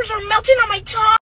fingers are melting on my tongue.